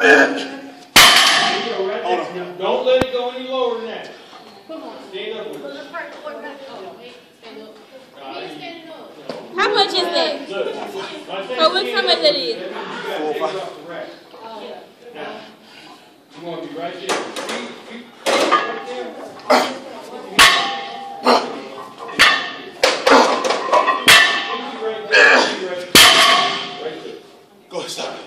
Bitch. Don't let it go any lower than that. How much is that? How much that is? Four, five. You want to be right there. Stop.